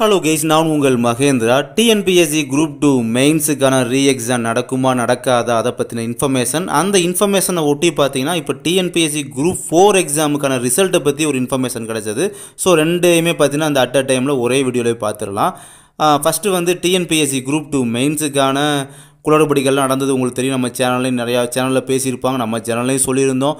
Hello guys நான் உங்கள் Mahendra. TNPSC group two மெயின்ஸுக்கான ரீ எக்ஸாம் நடக்குமா நடக்காதா அதை பற்றின இன்ஃபர்மேஷன் அந்த இன்ஃபர்மேஷனை ஒட்டி பார்த்தீங்கன்னா இப்போ டிஎன்பிஎஸ்சி குரூப் ஃபோர் எக்ஸாமுக்கான ரிசல்ட்டை பற்றி ஒரு இன்ஃபர்மேஷன் கிடைச்சது. ஸோ ரெண்டையுமே பார்த்தீங்கன்னா அந்த அட் அ டைமில் ஒரே வீடியோவில் பார்த்துடலாம். ஃபஸ்ட்டு வந்து டிஎன்பிஎஸ்சி குரூப் டூ மெயின்ஸுக்கான குளறுபடிகள்லாம் நடந்தது. உங்களுக்கு தெரியும் நம்ம சேனல்லையும் நிறையா சேனலில் பேசியிருப்பாங்க. நம்ம சேனல்லையும் சொல்லியிருந்தோம்.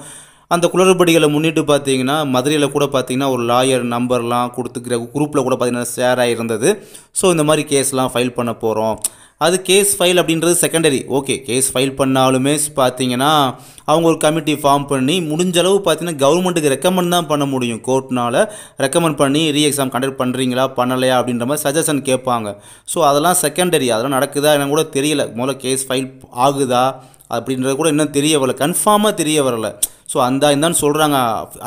அந்த குளறுபடிகளை முன்னிட்டு பார்த்தீங்கன்னா மதுரையில் கூட பார்த்தீங்கன்னா ஒரு லாயர் நம்பர்லாம் கொடுத்துக்கிற குரூப்பில் கூட பார்த்தீங்கன்னா ஷேர் ஆகிருந்தது ஸோ இந்த மாதிரி கேஸ்லாம் ஃபைல் பண்ண போகிறோம் அது கேஸ் ஃபைல் அப்படின்றது செகண்டரி ஓகே கேஸ் ஃபைல் பண்ணாலுமே பார்த்தீங்கன்னா அவங்க ஒரு கமிட்டி ஃபார்ம் பண்ணி முடிஞ்ச அளவு பார்த்தீங்கன்னா கவர்மெண்ட்டுக்கு ரெக்கமெண்ட் தான் பண்ண முடியும் கோர்ட்னால் ரெக்கமெண்ட் பண்ணி ரீ எக்ஸாம் கண்டக்ட் பண்ணுறீங்களா பண்ணலையா அப்படின்ற மாதிரி சஜஷன் கேட்பாங்க. ஸோ அதெல்லாம் செகண்டரி அதெல்லாம் நடக்குதா எனக்கு கூட தெரியல. முதல்ல கேஸ் ஃபைல் ஆகுதா அப்படின்றது கூட இன்னும் தெரிய வரல. கன்ஃபார்மாக தெரிய வரலை. ஸோ அந்த இந்தான்னு சொல்கிறாங்க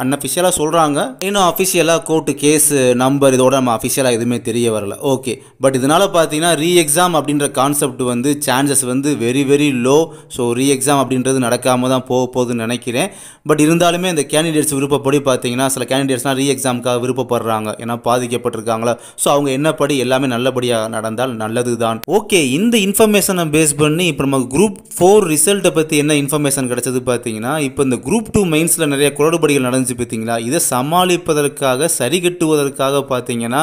அன்அஃபிஷியலாக சொல்கிறாங்க இன்னும் அஃபிஷியலாக கோர்ட்டு கேஸு நம்பர் இதோட நம்ம அஃபிஷியலாக எதுவுமே தெரிய வரல. ஓகே பட் இதனால் பார்த்தீங்கன்னா ரீ எக்ஸாம் அப்படின்ற கான்செப்ட் வந்து சான்சஸ் வந்து very very low so re-exam அப்படின்றது நடக்காமல் தான் போக போகுதுன்னு நினைக்கிறேன். பட் இருந்தாலுமே இந்த கேண்டிடேட்ஸ் விருப்பப்படி பார்த்தீங்கன்னா சில கேண்டிடேட்ஸ்லாம் ரீ எக்ஸாமுக்காக விருப்பப்படுறாங்க. ஏன்னா பாதிக்கப்பட்டிருக்காங்களா? ஸோ அவங்க என்னப்படி எல்லாமே நல்லபடியாக நடந்தால் நல்லது தான் ஓகே இந்த இன்ஃபர்மேஷனை பேஸ் பண்ணி இப்போ நம்ம குரூப் ஃபோர் ரிசல்ட்டை பற்றி என்ன இன்ஃபர்மேஷன் கிடைச்சது பார்த்தீங்கன்னா இப்போ இந்த குரூப் டூ மெயின்ஸில் நிறைய குரடுபடிகள் நடந்துச்சு பார்த்தீங்களா? இதை சமாளிப்பதற்காக சரி கட்டுவதற்காக பார்த்தீங்கன்னா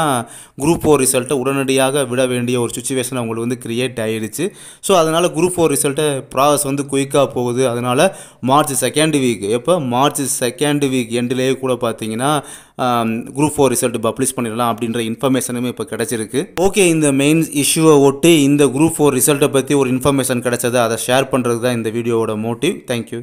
குரூப் ஃபோர் ரிசல்ட்டை உடனடியாக விட வேண்டிய ஒரு சுச்சுவேஷன் அவங்களுக்கு வந்து கிரியேட் ஆகிடுச்சு ஸோ அதனால் குரூப் ஃபோர் ரிசல்ட்டை ப்ராசஸ் வந்து குயிக்காக போகுது. அதனால் மார்ச் செகண்ட் வீக் எப்போ? மார்ச் செகண்ட் வீக் எண்டிலேயே கூட பார்த்தீங்கன்னா குரூப் ஃபோர் ரிசல்ட் பப்ளிஷ் பண்ணிடலாம் அப்படின்ற இன்ஃபர்மேஷனுமே இப்போ கிடச்சிருக்கு. ஓகே இந்த மெயின் இஷ்யூவை ஒட்டி இந்த குரூப் ஃபோர் ரிசல்ட்டை பற்றி ஒரு இன்ஃபர்மேஷன் கிடச்சதை அதை ஷேர் பண்ணுறது தான் இந்த வீடியோவோட மோட்டிவ் தேங்க்யூ